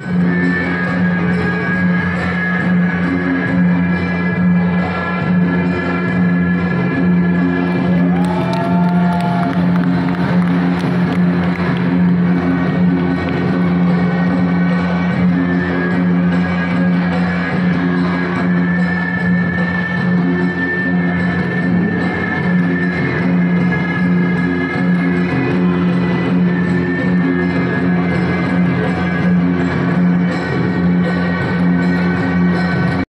you